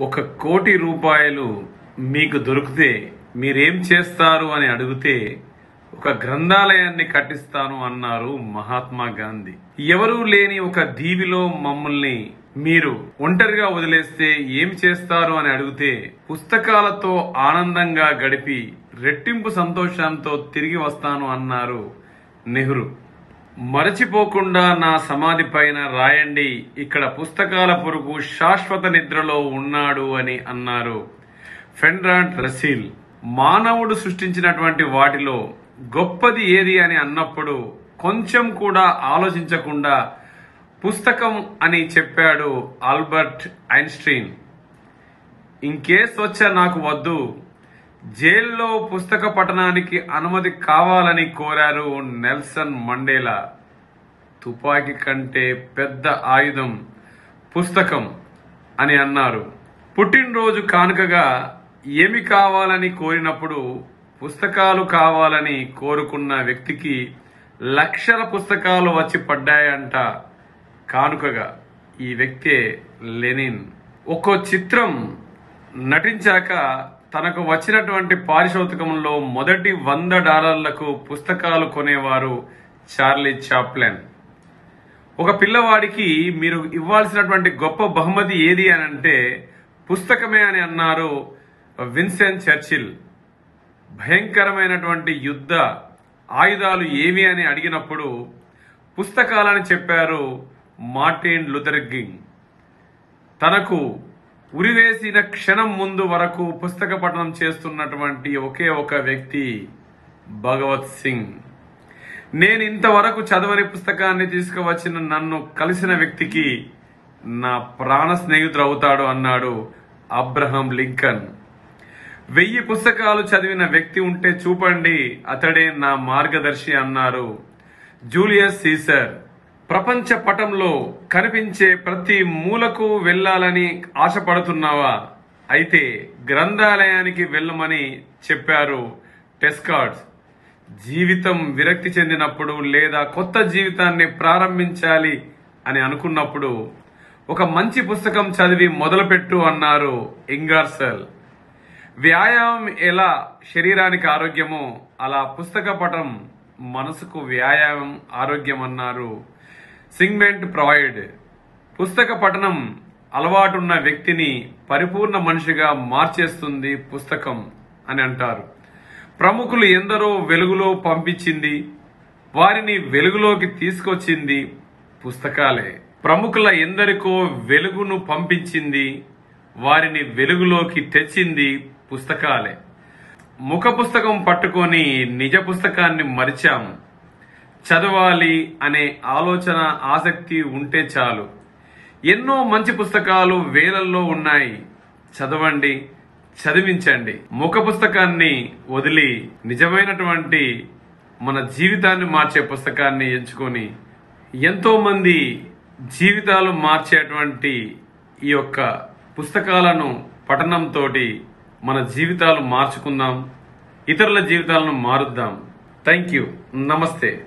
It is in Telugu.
ఒక కోటి రూపాయలు మీకు దొరికితే మీరేం చేస్తారు అని అడిగితే ఒక గ్రంథాలయాన్ని కట్టిస్తాను అన్నారు మహాత్మా గాంధీ. ఎవరూ లేని ఒక దీవిలో మమ్మల్ని మీరు ఒంటరిగా వదిలేస్తే ఏం చేస్తారు అని అడిగితే పుస్తకాలతో ఆనందంగా గడిపి రెట్టింపు సంతోషంతో తిరిగి వస్తాను అన్నారు నెహ్రూ. మరచిపోకుండా నా సమాధి పైన రాయండి. ఇక్కడ పుస్తకాల పురుగు శాశ్వత నిద్రలో ఉన్నాడు అని అన్నారు. ఫెండ్రాంట్ రసీల్ మానవుడు సృష్టించినటువంటి వాటిలో గొప్పది ఏది అని అన్నప్పుడు కొంచెం కూడా ఆలోచించకుండా పుస్తకం అని చెప్పాడు ఆల్బర్ట్ ఐన్స్టీన్. ఇంకేస్ స్వచ్ఛ నాకు వద్దు జైల్లో పుస్తక పఠనానికి అనుమతి కావాలని కోరారు నెల్సన్ మండేలా. తుపాకీ కంటే పెద్ద ఆయుధం పుస్తకం అని అన్నారు. పుట్టినరోజు కానుకగా ఏమి కావాలని కోరినప్పుడు పుస్తకాలు కావాలని కోరుకున్న వ్యక్తికి లక్షల పుస్తకాలు వచ్చి పడ్డాయంట కానుకగా. ఈ వ్యక్తే లెనిన్. ఒక్కో చిత్రం నటించాక తనకు వచ్చినటువంటి పారితోషికంలో మొదటి వంద డాలర్లకు పుస్తకాలు కొనేవారు చార్లీ చాప్లెన్. ఒక పిల్లవాడికి మీరు ఇవ్వాల్సినటువంటి గొప్ప బహుమతి ఏది అని అంటే పుస్తకమే అని అన్నారు విన్సెంట్ చర్చిల్. భయంకరమైనటువంటి యుద్ధ ఆయుధాలు ఏవి అని అడిగినప్పుడు పుస్తకాలని చెప్పారు మార్టిన్ లూథర్ కింగ్. తనకు ఉరివేసిన క్షణం ముందు వరకు పుస్తక పఠనం చేస్తున్నటువంటి ఒకే ఒక వ్యక్తి భగవత్ సింగ్. నేను ఇంతవరకు చదవని పుస్తకాన్ని తీసుకువచ్చిన నన్ను కలిసిన వ్యక్తికి నా ప్రాణ స్నేహితుడు అవుతాడు అన్నాడు అబ్రహం లింకన్. వెయ్యి పుస్తకాలు చదివిన వ్యక్తి ఉంటే చూపండి అతడే నా మార్గదర్శి అన్నారు జూలియస్ సీసర్. ప్రపంచ పటంలో కనిపించే ప్రతి మూలకు వెళ్ళాలని ఆశపడుతున్నావా? అయితే గ్రంథాలయానికి వెళ్ళమని చెప్పారు టెస్కార్డ్స్ జీవితం విరక్తి చెందినప్పుడు లేదా కొత్త జీవితాన్ని ప్రారంభించాలి అని అనుకున్నప్పుడు ఒక మంచి పుస్తకం చదివి మొదలుపెట్టు అన్నారు ఇంగార్సెల్ వ్యాయామం ఎలా? శరీరానికి ఆరోగ్యమో? అలా పుస్తక పటం మనసుకు వ్యాయామం ఆరోగ్యం అన్నారు సింగ్మెంట్ ప్రొవైడ్. పుస్తక పఠనం అలవాటున్న వ్యక్తిని పరిపూర్ణ మనిషిగా మార్చేస్తుంది పుస్తకం అని అంటారు. ప్రముఖులు ఎందరో వెలుగులో పంపించింది వారిని వెలుగులోకి తీసుకొచ్చింది పుస్తకాలే. ప్రముఖుల ఎందరికో వెలుగును పంపించింది వారిని వెలుగులోకి తెచ్చింది పుస్తకాలే. ముఖ పుస్తకం పట్టుకొని నిజ పుస్తకాన్ని మరిచాము చదవాలి అనే ఆలోచన ఆసక్తి ఉంటే చాలు. ఎన్నో మంచి పుస్తకాలు వేలల్లో ఉన్నాయి. చదవండి చదివించండి. ముఖ పుస్తకాన్ని వదిలి నిజమైనటువంటి మన జీవితాన్ని మార్చే పుస్తకాన్ని ఎంచుకొని ఎంతో మంది జీవితాలు మార్చేటువంటి ఈ యొక్క పుస్తకాలను పఠనంతో మన జీవితాలు మార్చుకుందాం. ఇతరుల జీవితాలను మారుద్దాం. Thank you. నమస్తే.